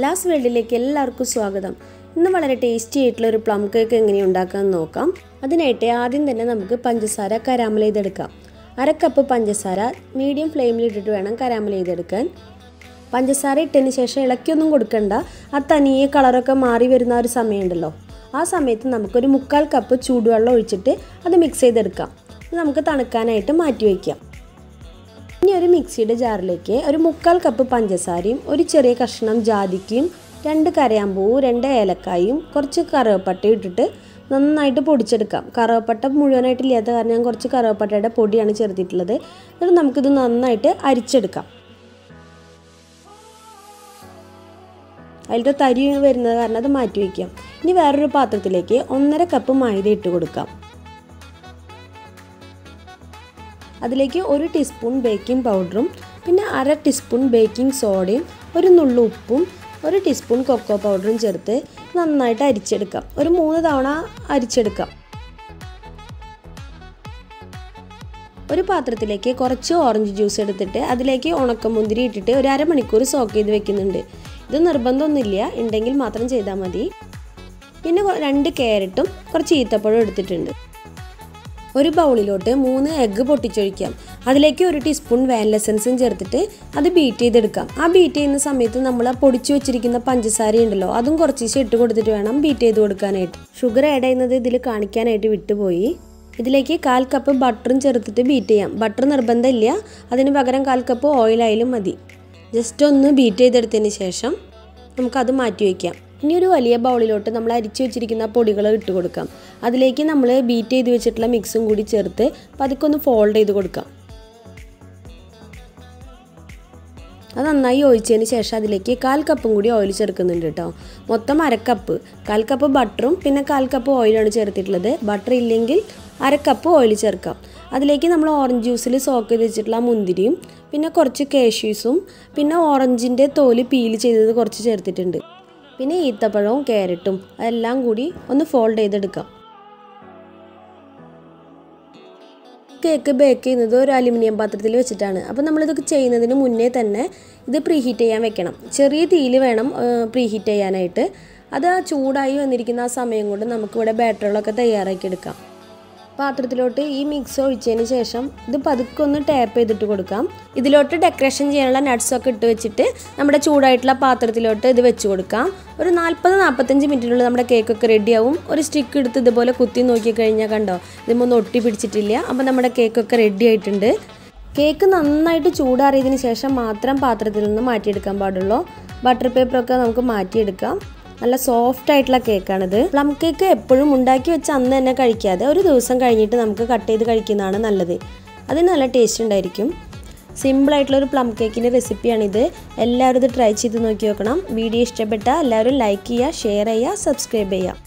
Last വേൾഡിലേക്ക് എല്ലാവർക്കും സ്വാഗതം. ഇന്ന് വളരെ ടേസ്റ്റി ആയിട്ടുള്ള ഒരു പ്ലം കേക്ക് എങ്ങനെ ഉണ്ടാക്കാമെന്ന് നോക്കാം. അതിനായിട്ട് ആദ്യം തന്നെ നമുക്ക് പഞ്ചസാര കരാമൽ ചെയ്തെടുക്കാം. അര കപ്പ് പഞ്ചസാര മീഡിയം ഫ്ലെയിമിൽ ഇട്ടിട്ട് വേണം കരാമൽ ചെയ്തെടുക്കാൻ. പഞ്ചസാര ഇട്ടതിന് ശേഷം ഇളക്കിയൊന്നും കൊടുക്കണ്ട. ആ തനിയെ കളറൊക്കെ മാറി വരുന്ന ഒരു സമയമുണ്ടല്ലോ. ആ സമയത്ത് നമുക്കൊരു മുക്കാൽ കപ്പ് ചൂടുവെള്ളം ഒഴിച്ചിട്ട് അത് മിക്സ് ചെയ്തെടുക്കാം. നമുക്ക് തണുക്കാനായിട്ട് മാറ്റി വയ്ക്കാം. ഇനി ഒരു മിക്സിയുടെ ജാറിലേക്ക് ഒരു മുക്കാൽ കപ്പ് പഞ്ചസാരയും ഒരു ചെറിയ കഷ്ണം ജാതിക്കയും രണ്ട് കരയാമ്പൂവും രണ്ട് ഏലക്കായും കുറച്ച് കറുവപ്പട്ടയും ഇട്ടിട്ട് നന്നായിട്ട് പൊടിച്ചെടുക്കാം. കറുവപ്പട്ട മുഴുവനായിട്ട് ഇല്ലാത്ത കാരണം ഞാൻ കുറച്ച് കറുവപ്പട്ടയുടെ പൊടിയാണ് ചേർത്തിട്ടുള്ളത്. എന്നിട്ട് നമുക്കിത് നന്നായിട്ട് അരിച്ചെടുക്കാം. അതിലത്തെ തരി വരുന്നത് കാരണം അത് മാറ്റി വയ്ക്കാം. ഇനി വേറൊരു പാത്രത്തിലേക്ക് ഒന്നര കപ്പ് മൈദ ഇട്ട് കൊടുക്കാം. അതിലേക്ക് ഒരു ടീസ്പൂൺ ബേക്കിംഗ് പൗഡറും പിന്നെ അര ടീസ്പൂൺ ബേക്കിംഗ് സോഡയും ഒരു നുള്ളു ഉപ്പും ഒരു ടീസ്പൂൺ കൊക്കോ പൗഡറും ചേർത്ത് നന്നായിട്ട് അരിച്ചെടുക്കാം. ഒരു മൂന്ന് തവണ അരിച്ചെടുക്കാം. ഒരു പാത്രത്തിലേക്ക് കുറച്ച് ഓറഞ്ച് ജ്യൂസ് എടുത്തിട്ട് അതിലേക്ക് ഉണക്കമുന്തിരി ഇട്ടിട്ട് ഒരു അരമണിക്കൂർ സോക്ക് ചെയ്ത് വെക്കുന്നുണ്ട്. ഇത് നിർബന്ധമൊന്നുമില്ല. ഉണ്ടെങ്കിൽ മാത്രം ചെയ്താൽ മതി. പിന്നെ രണ്ട് ക്യാരറ്റും കുറച്ച് ഈത്തപ്പഴം എടുത്തിട്ടുണ്ട്. ഒരു ബൗളിലോട്ട് മൂന്ന് എഗ്ഗ് പൊട്ടിച്ചൊഴിക്കാം. അതിലേക്ക് ഒരു ടീസ്പൂൺ വാനില എസൻസും ചേർത്തിട്ട് അത് ബീറ്റ് ചെയ്തെടുക്കാം. ആ ബീറ്റ് ചെയ്യുന്ന സമയത്ത് നമ്മൾ ആ പൊടിച്ചു വെച്ചിരിക്കുന്ന പഞ്ചസാര ഉണ്ടല്ലോ അതും കുറച്ച് ഇട്ട് കൊടുത്തിട്ട് വേണം ബീറ്റ് ചെയ്ത് കൊടുക്കാനായിട്ട്. ഷുഗർ ആഡ് ചെയ്യുന്നത് ഇതിൽ കാണിക്കാനായിട്ട് വിട്ടുപോയി. ഇതിലേക്ക് കാൽ കപ്പ് ബട്ടറും ചേർത്തിട്ട് ബീറ്റ് ചെയ്യാം. ബട്ടർ നിർബന്ധമില്ല. അതിന് പകരം കാൽ കപ്പ് ഓയിലായാലും മതി. ജസ്റ്റ് ഒന്ന് ബീറ്റ് ചെയ്തെടുത്തതിന് ശേഷം നമുക്കത് മാറ്റി വയ്ക്കാം ഇനി ഒരു വലിയ ബൗളിലോട്ട് നമ്മൾ അരിച്ചു വെച്ചിരിക്കുന്ന പൊടികൾ ഇട്ട് കൊടുക്കാം. അതിലേക്ക് നമ്മൾ ബീറ്റ് ചെയ്ത് വെച്ചിട്ടുള്ള മിക്സും കൂടി ചേർത്ത് പതുക്കെ ഒന്ന് ഫോൾഡ് ചെയ്ത് കൊടുക്കാം. അത് നന്നായി ഒഴിച്ചതിന് ശേഷം അതിലേക്ക് കാൽ കപ്പും കൂടി ഓയിൽ ചേർക്കുന്നുണ്ട് കേട്ടോ മൊത്തം അരക്കപ്പ് കാൽ കപ്പ് ബട്ടറും പിന്നെ കാൽ കപ്പ് ഓയിലാണ് ചേർത്തിട്ടുള്ളത്. ബട്ടർ ഇല്ലെങ്കിൽ അരക്കപ്പ് ഓയിൽ ചേർക്കാം. അതിലേക്ക് നമ്മൾ ഓറഞ്ച് ജ്യൂസിൽ സോക്ക് ചെയ്ത് വെച്ചിട്ടുള്ള മുന്തിരിയും പിന്നെ കുറച്ച് കേഷ്യൂസും പിന്നെ ഓറഞ്ചിന്റെ തോൽ പീൽ ചെയ്തത് കുറച്ച് ചേർത്തിട്ടുണ്ട്. പിന്നെ ഈത്തപ്പഴവും ക്യാരറ്റും എല്ലാം കൂടി ഒന്ന് ഫോൾഡ് ചെയ്തെടുക്കാം. കേക്ക് ബേക്ക് ചെയ്യുന്നത് ഒരു അലുമിനിയം പാത്രത്തിൽ വെച്ചിട്ടാണ്. അപ്പോൾ നമ്മളിതൊക്കെ ചെയ്യുന്നതിന് മുന്നേ തന്നെ ഇത് പ്രീഹീറ്റ് ചെയ്യാൻ വെക്കണം. ചെറിയ തീയിൽ വേണം പ്രീഹീറ്റ് ചെയ്യാനായിട്ട്. അത് ആ ചൂടായി വന്നിരിക്കുന്ന ആ സമയം കൊണ്ട് നമുക്കിവിടെ ബാറ്ററുകളൊക്കെ തയ്യാറാക്കി എടുക്കാം പാത്രത്തിലോട്ട് ഈ മിക്സ് ഒഴിച്ചതിന് ശേഷം ഇത് പതുക്കെ ഒന്ന് ടാപ്പ് ചെയ്തിട്ട് കൊടുക്കാം. ഇതിലോട്ട് ഡെക്കറേഷൻ ചെയ്യാനുള്ള നട്ട്സൊക്കെ ഇട്ട് വെച്ചിട്ട് നമ്മുടെ ചൂടായിട്ടുള്ള പാത്രത്തിലോട്ട് ഇത് വെച്ച് കൊടുക്കാം. ഒരു നാൽപ്പത് നാൽപ്പത്തഞ്ച് മിനിറ്റിനുള്ളിൽ നമ്മുടെ കേക്കൊക്കെ റെഡിയാവും ഒരു സ്റ്റിക്ക് എടുത്ത് ഇതുപോലെ കുത്തി നോക്കി കഴിഞ്ഞാൽ കണ്ടോ ഇതുമൊന്നും ഒട്ടി പിടിച്ചിട്ടില്ല. അപ്പോൾ നമ്മുടെ കേക്കൊക്കെ റെഡി ആയിട്ടുണ്ട്. കേക്ക് നന്നായിട്ട് ചൂടാറിയതിന് ശേഷം മാത്രം പാത്രത്തിൽ നിന്ന് മാറ്റിയെടുക്കാൻ പാടുള്ളൂ. ബട്ടർ പേപ്പറൊക്കെ നമുക്ക് മാറ്റിയെടുക്കാം. നല്ല സോഫ്റ്റ് ആയിട്ടുള്ള കേക്കാണിത് പ്ലം കേക്ക് എപ്പോഴും ഉണ്ടാക്കി വെച്ച് അന്ന് തന്നെ കഴിക്കാതെ ഒരു ദിവസം കഴിഞ്ഞിട്ട് നമുക്ക് കട്ട് ചെയ്ത് കഴിക്കുന്നതാണ് നല്ലത്. അതിന് നല്ല ടേസ്റ്റ് ഉണ്ടായിരിക്കും. സിമ്പിളായിട്ടുള്ള ഒരു പ്ലം കേക്കിന്റെ റെസിപ്പിയാണിത് എല്ലാവരും ഇത് ട്രൈ ചെയ്ത് നോക്കി നോക്കണം വീഡിയോ ഇഷ്ടപ്പെട്ടാൽ എല്ലാവരും ലൈക്ക് ചെയ്യുക ഷെയർ ചെയ്യുക സബ്സ്ക്രൈബ് ചെയ്യുക.